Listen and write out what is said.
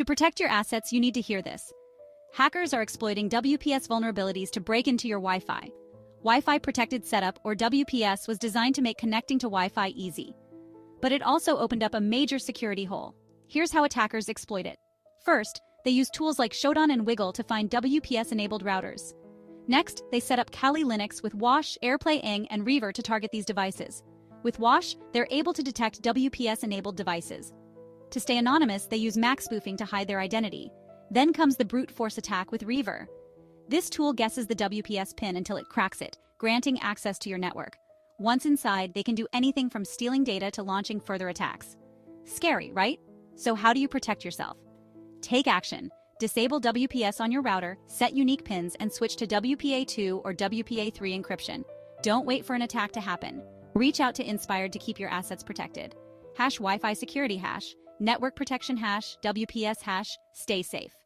To protect your assets, you need to hear this. Hackers are exploiting WPS vulnerabilities to break into your Wi-Fi. Wi-Fi Protected Setup, or WPS, was designed to make connecting to Wi-Fi easy. But it also opened up a major security hole. Here's how attackers exploit it. First, they use tools like Shodan and WiGLE to find WPS-enabled routers. Next, they set up Kali Linux with Wash, Aireplay-ng, and Reaver to target these devices. With Wash, they're able to detect WPS-enabled devices. To stay anonymous, they use MAC spoofing to hide their identity. Then comes the brute force attack with Reaver. This tool guesses the WPS pin until it cracks it, granting access to your network. Once inside, they can do anything from stealing data to launching further attacks. Scary, right? So how do you protect yourself? Take action. Disable WPS on your router, set unique pins, and switch to WPA2 or WPA3 encryption. Don't wait for an attack to happen. Reach out to IntSpired to keep your assets protected. Hash Wi-Fi security hash, network protection hash, WPS hash, stay safe.